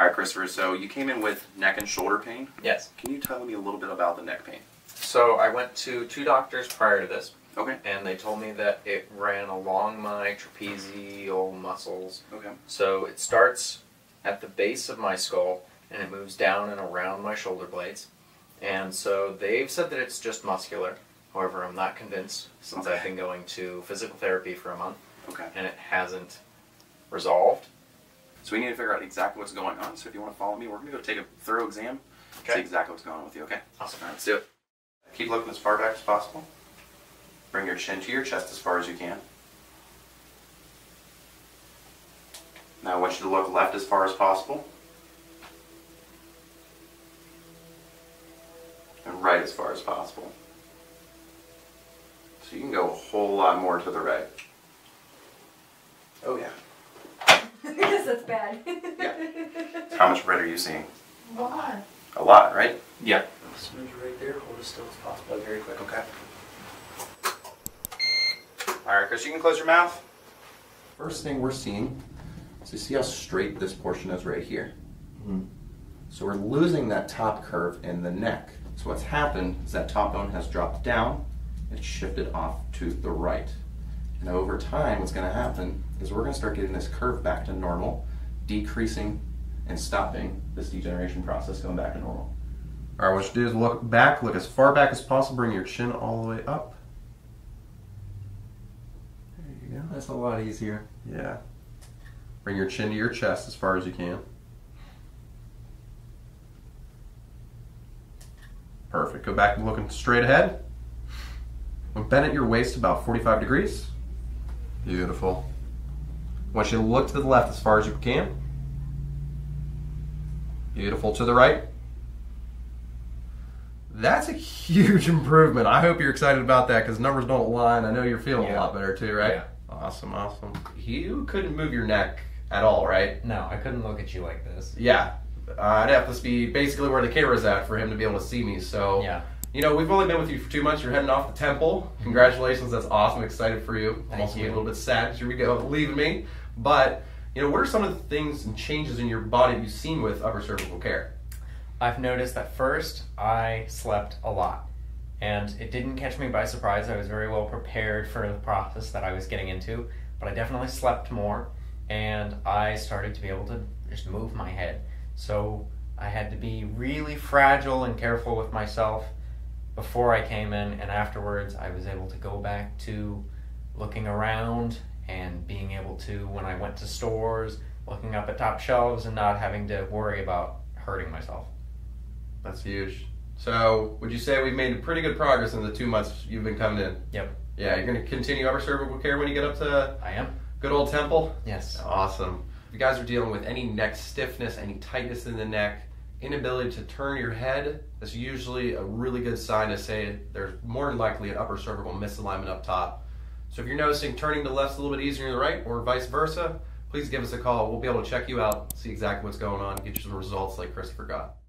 All right, Christopher. So you came in with neck and shoulder pain. Yes. Can you tell me a little bit about the neck pain? So I went to two doctors prior to this, Okay. and they told me that it ran along my trapezius muscles. Okay. So it starts at the base of my skull and it moves down and around my shoulder blades. And so they've said that it's just muscular. However, I'm not convinced since Okay. I've been going to physical therapy for a month Okay. and it hasn't resolved. So we need to figure out exactly what's going on. So if you want to follow me, we're gonna go take a thorough exam. See exactly what's going on with you. Okay. Awesome. All right, let's do it. Keep looking as far back as possible. Bring your chin to your chest as far as you can. Now I want you to look left as far as possible. And right as far as possible. So you can go a whole lot more to the right. Oh yeah. Because that's bad. How much red are you seeing? Why? A lot, right? Yeah. Smooth right there. Hold as still as possible. Very quick. Okay. All right, Chris, you can close your mouth. First thing we're seeing is you see how straight this portion is right here. Mm-hmm. So we're losing that top curve in the neck. So what's happened is that top bone has dropped down, it's shifted off to the right. And over time, what's going to happen is we're going to start getting this curve back to normal, decreasing and stopping this degeneration process going back to normal. All right, what you do is look back, look as far back as possible, bring your chin all the way up. There you go. That's a lot easier. Yeah. Bring your chin to your chest as far as you can. Perfect. Go back and looking straight ahead. Bend at your waist about 45 degrees. Beautiful. I want you to look to the left as far as you can. Beautiful. To the right. That's a huge improvement. I hope you're excited about that because numbers don't lie, and I know you're feeling a lot better too, right? Yeah. Awesome, awesome. You couldn't move your neck at all, right? No, I couldn't look at you like this. Yeah. Uh, I'd have to be basically where the camera's at for him to be able to see me. So, Yeah. You know, we've only been with you for two months. You're heading off to Temple. Congratulations. That's awesome. Excited for you. I'm Thank also you. a little bit sad that you're go leaving me. But, you know, what are some of the things and changes in your body you've seen with upper cervical care? I've noticed that first I slept a lot. And it didn't catch me by surprise. I was very well prepared for the process that I was getting into. But I definitely slept more. And I started to be able to just move my head. So I had to be really fragile and careful with myself before I came in. And afterwards, I was able to go back to looking around and being able to, when I went to stores, looking up at top shelves and not having to worry about hurting myself. That's huge. So, would you say we've made pretty good progress in the two months you've been coming in? Yep. Yeah, you're going to continue upper cervical care when you get up to I am. good old Temple? Yes. Awesome. If you guys are dealing with any neck stiffness, any tightness in the neck, inability to turn your head, that's usually a really good sign to say there's more than likely an upper cervical misalignment up top. So if you're noticing turning to the left a little bit easier than the right, or vice versa, please give us a call. We'll be able to check you out, see exactly what's going on, get you some results like Christopher got.